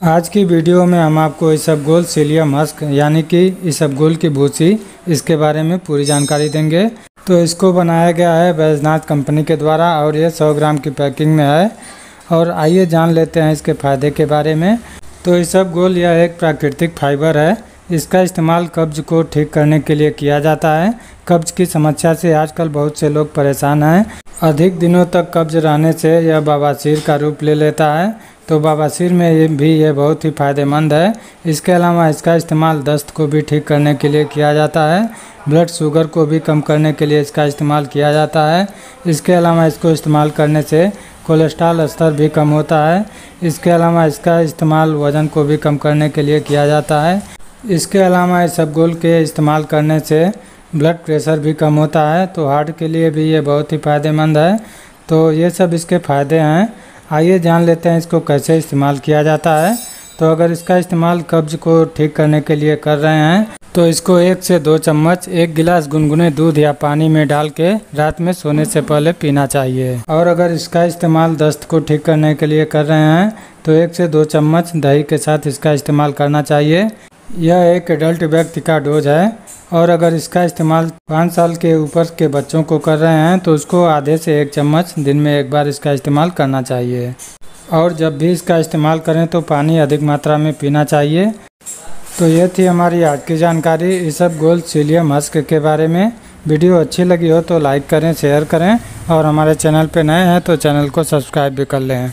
आज की वीडियो में हम आपको इसबगोल सीलियम हस्क यानी कि इसबगोल की भूसी, इसके बारे में पूरी जानकारी देंगे। तो इसको बनाया गया है बैजनाथ कंपनी के द्वारा और ये 100 ग्राम की पैकिंग में है। और आइए जान लेते हैं इसके फ़ायदे के बारे में। तो इसबगोल यह एक प्राकृतिक फाइबर है। इसका इस्तेमाल कब्ज को ठीक करने के लिए किया जाता है। कब्ज की समस्या से आजकल बहुत से लोग परेशान हैं। अधिक दिनों तक कब्ज रहने से यह बवासीर का रूप ले लेता है। तो बवासीर में भी ये बहुत ही फ़ायदेमंद है। इसके अलावा इसका इस्तेमाल दस्त को भी ठीक करने के लिए किया जाता है। ब्लड शुगर को भी कम करने के लिए इसका इस्तेमाल किया जाता है। इसके अलावा इसको इस्तेमाल करने से कोलेस्ट्रॉल स्तर भी कम होता है। इसके अलावा इसका इस्तेमाल वज़न को भी कम करने के लिए किया जाता है। इसके अलावा इसबगोल के इस्तेमाल करने से ब्लड प्रेशर भी कम होता है। तो हार्ट के लिए भी ये बहुत ही फ़ायदेमंद है। तो ये सब इसके फ़ायदे हैं। आइए जान लेते हैं इसको कैसे इस्तेमाल किया जाता है। तो अगर इसका इस्तेमाल कब्ज को ठीक करने के लिए कर रहे हैं तो इसको एक से दो चम्मच, एक गिलास गुनगुने दूध या पानी में डाल के रात में सोने से पहले पीना चाहिए। और अगर इसका इस्तेमाल दस्त को ठीक करने के लिए कर रहे हैं तो एक से दो चम्मच दही के साथ इसका इस्तेमाल करना चाहिए। यह एक एडल्ट व्यक्ति का डोज है और अगर इसका इस्तेमाल पाँच साल के ऊपर के बच्चों को कर रहे हैं तो उसको आधे से एक चम्मच दिन में एक बार इसका इस्तेमाल करना चाहिए। और जब भी इसका इस्तेमाल करें तो पानी अधिक मात्रा में पीना चाहिए। तो ये थी हमारी आज की जानकारी। इस सब गोल्ड सीलियम हस्क के बारे में। वीडियो अच्छी लगी हो तो लाइक करें, शेयर करें। और हमारे चैनल पर नए हैं तो चैनल को सब्सक्राइब भी कर लें।